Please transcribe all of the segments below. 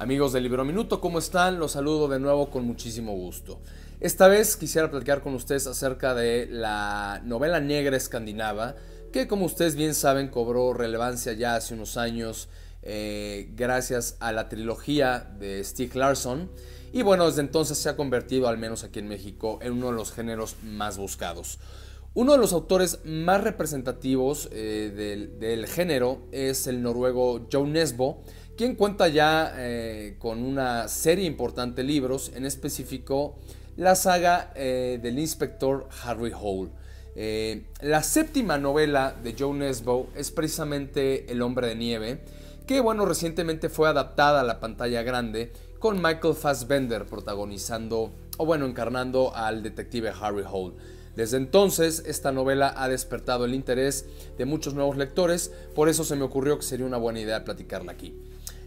Amigos del Libro Minuto, ¿cómo están? Los saludo de nuevo con muchísimo gusto. Esta vez quisiera platicar con ustedes acerca de la novela negra escandinava, que como ustedes bien saben cobró relevancia ya hace unos años eh, gracias a la trilogía de Stieg Larsson. Y bueno, desde entonces se ha convertido, al menos aquí en México, en uno de los géneros más buscados. Uno de los autores más representativos eh, del, del, género es el noruego Joe Nesbo, quien cuenta ya eh, con una serie importante de libros, en específico la saga eh, del inspector Harry Hole. Eh, la séptima novela de Joe Nesbo es precisamente El hombre de nieve, que bueno, recientemente fue adaptada a la pantalla grande con Michael Fassbender protagonizando, o bueno, encarnando al detective Harry Hole. Desde entonces, esta novela ha despertado el interés de muchos nuevos lectores, por eso se me ocurrió que sería una buena idea platicarla aquí.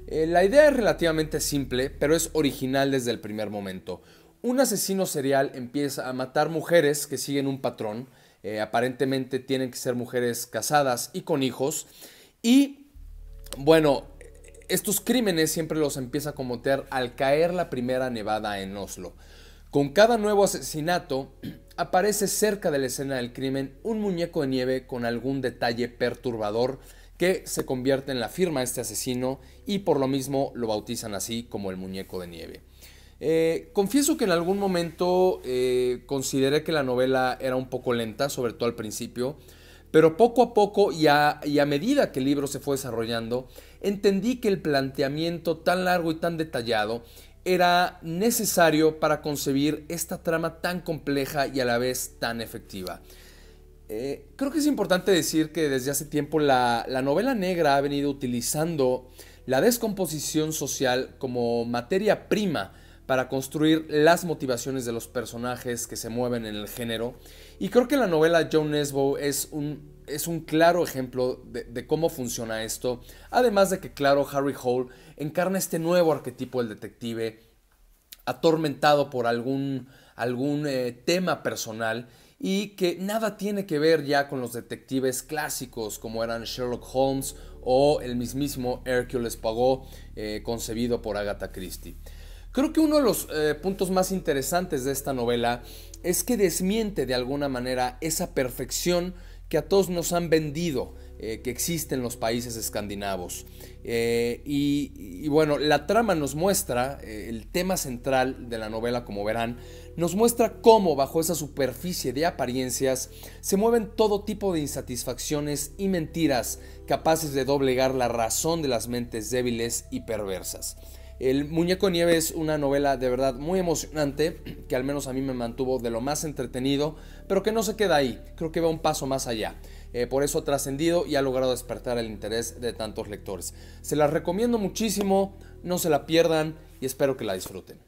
Eh, la idea es relativamente simple, pero es original desde el primer momento. Un asesino serial empieza a matar mujeres que siguen un patrón, eh, aparentemente tienen que ser mujeres casadas y con hijos, y bueno, estos crímenes siempre los empieza a cometer al caer la primera nevada en Oslo. Con cada nuevo asesinato aparece cerca de la escena del crimen un muñeco de nieve con algún detalle perturbador que se convierte en la firma de este asesino y por lo mismo lo bautizan así como el muñeco de nieve. Eh, confieso que en algún momento eh, consideré que la novela era un poco lenta, sobre todo al principio, pero poco a poco y a, y a medida que el libro se fue desarrollando, entendí que el planteamiento tan largo y tan detallado era necesario para concebir esta trama tan compleja y a la vez tan efectiva. Eh, creo que es importante decir que desde hace tiempo la, novela negra ha venido utilizando la descomposición social como materia prima para construir las motivaciones de los personajes que se mueven en el género. Y creo que la novela Joan Nesbo es un, es un claro ejemplo de, cómo funciona esto. Además de que, claro, Harry Hole encarna este nuevo arquetipo del detective, atormentado por algún, algún eh, tema personal y que nada tiene que ver ya con los detectives clásicos como eran Sherlock Holmes o el mismísimo Hercules Poirot eh, concebido por Agatha Christie. Creo que uno de los eh, puntos más interesantes de esta novela es que desmiente de alguna manera esa perfección que a todos nos han vendido eh, que existe en los países escandinavos. y, bueno, la trama nos muestra, el tema central de la novela, como verán, nos muestra cómo bajo esa superficie de apariencias se mueven todo tipo de insatisfacciones y mentiras capaces de doblegar la razón de las mentes débiles y perversas. El Muñeco Nieve es una novela de verdad muy emocionante, que al menos a mí me mantuvo de lo más entretenido, pero que no se queda ahí, creo que va un paso más allá. Eh, por eso ha trascendido y ha logrado despertar el interés de tantos lectores. Se las recomiendo muchísimo, no se la pierdan y espero que la disfruten.